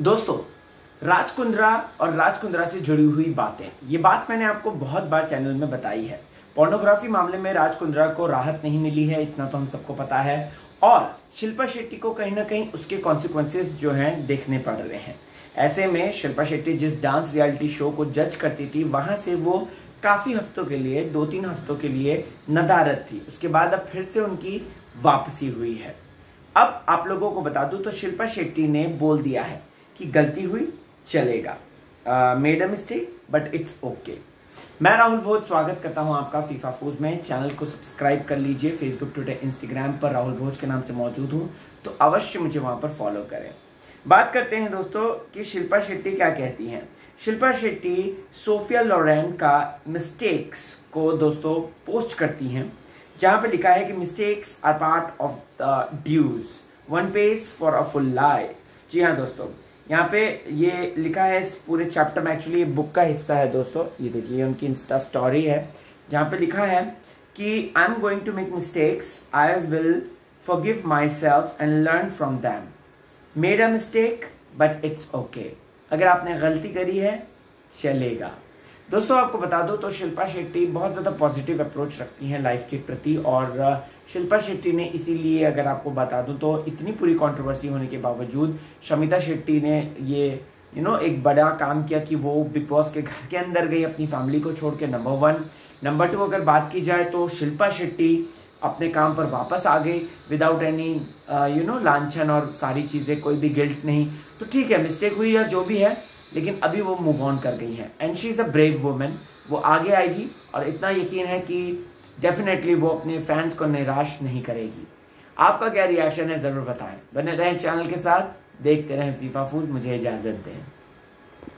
दोस्तों राज कुंद्रा और राज कुंद्रा से जुड़ी हुई बातें। ये बात मैंने आपको बहुत बार चैनल में बताई है। पोर्नोग्राफी मामले में राज कुंद्रा को राहत नहीं मिली है, इतना तो हम सबको पता है। और शिल्पा शेट्टी को कहीं ना कहीं उसके कॉन्सिक्वेंसेस जो हैं, देखने पड़ रहे हैं। ऐसे में शिल्पा शेट्टी जिस डांस रियलिटी शो को जज करती थी, वहाँ से वो काफ़ी हफ्तों के लिए दो तीन हफ्तों के लिए नदारत थी। उसके बाद अब फिर से उनकी वापसी हुई है। अब आप लोगों को बता दूँ तो शिल्पा शेट्टी ने बोल दिया है। कि गलती हुई, चलेगा। Made a mistake but it's okay मैं राहुल भोज स्वागत करता हूँ आपका फीफा फूज में। चैनल को सब्सक्राइब कर लीजिए। फेसबुक ट्विटर इंस्टाग्राम पर राहुल भोज के नाम से मौजूद हूँ तो अवश्य मुझे वहाँ पर फॉलो करें। बात करते हैं दोस्तों कि शिल्पा शेट्टी क्या कहती हैं। शिल्पा शेट्टी सोफिया लोरेन का मिस्टेक्स को दोस्तों पोस्ट करती हैं, जहाँ पर लिखा है कि mistakes are part of the dues one page for a full life जी हाँ दोस्तों यहाँ पे ये लिखा है इस पूरे चैप्टर में एक्चुअली ये बुक का हिस्सा है दोस्तों। ये देखिए उनकी इंस्टा स्टोरी है। जहाँ पे लिखा है कि I am going to make mistakes I will forgive myself and learn from them made a mistake but it's okay अगर आपने गलती करी है, चलेगा। दोस्तों, आपको बता दो तो शिल्पा शेट्टी बहुत ज़्यादा पॉजिटिव अप्रोच रखती हैं लाइफ के प्रति और शिल्पा शेट्टी ने इसीलिए अगर आपको बता दूँ तो इतनी पूरी कंट्रोवर्सी होने के बावजूद शमिता शेट्टी ने ये यू नो एक बड़ा काम किया कि वो बिग बॉस के घर के अंदर गई, अपनी फैमिली को छोड़ के नंबर वन नंबर टू अगर बात की जाए तो शिल्पा शेट्टी अपने काम पर वापस आ गई विदाउट एनी यू नो लांछन और सारी चीज़ें, कोई भी गिल्ट नहीं। तो ठीक है मिस्टेक हुई है जो भी है, लेकिन अभी वो मूव ऑन कर गई है। And she is a brave women वो आगे आएगी और इतना यकीन है कि डेफिनेटली वो अपने फैंस को निराश नहीं करेगी। आपका क्या रिएक्शन है? ज़रूर बताएँ। बने रहें चैनल के साथ। देखते रहें फीफा फ़ूड मुझे इजाज़त दें।